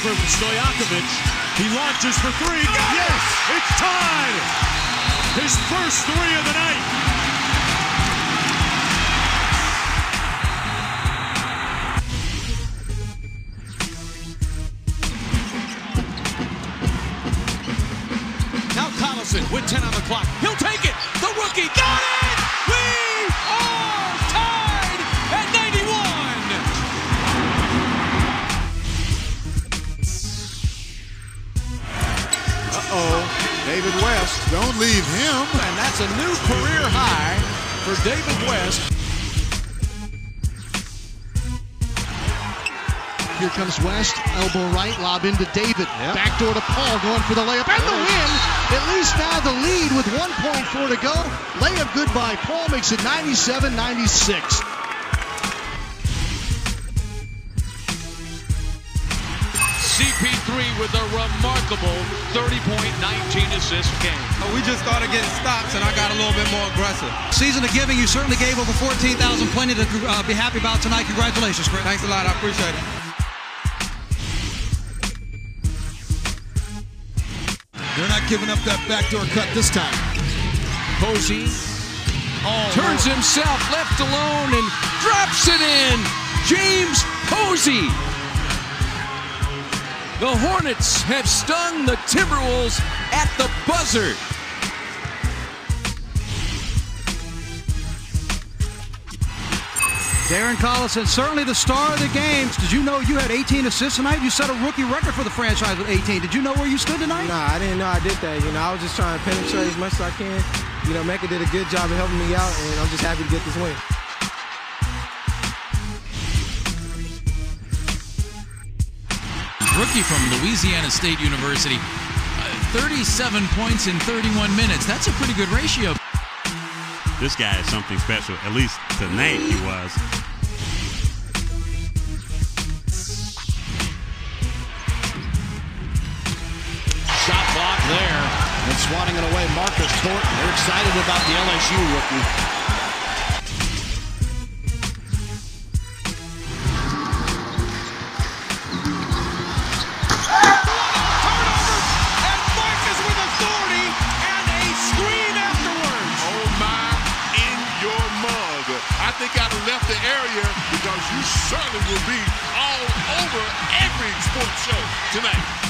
for Stojakovic. He launches for three. Yes! It's tied! His first three of the night. Now Collison with 10 on the clock. David West. Don't leave him. And that's a new career high for David West. Here comes West, elbow right, lob into David. Yep. Backdoor to Paul, going for the layup and the win. At least now the lead with 1.4 to go. Layup good by Paul makes it 97-96. CP3 with a remarkable 30-point, 19-assist game. We just started getting stops, and I got a little bit more aggressive. Season of giving, you certainly gave over 14,000. Plenty to uh, be happy about tonight. Congratulations, Chris. Thanks a lot. I appreciate it. They're not giving up that backdoor cut this time. Posey oh, turns no. himself left alone and drops it in. James Posey. The Hornets have stung the Timberwolves at the buzzer. Darren Collison, certainly the star of the games. Did you know you had 18 assists tonight? You set a rookie record for the franchise with 18. Did you know where you stood tonight? Nah, I didn't know I did that. You know, I was just trying to penetrate as much as I can. You know, Mecca did a good job of helping me out, and I'm just happy to get this win. Rookie from Louisiana State University. Uh, 37 points in 31 minutes. That's a pretty good ratio. This guy is something special. At least tonight he was. Shot block there. And swatting it away, Marcus Thornton. They're excited about the LSU rookie. I think I'd have left the area because you certainly will be all over every sports show tonight.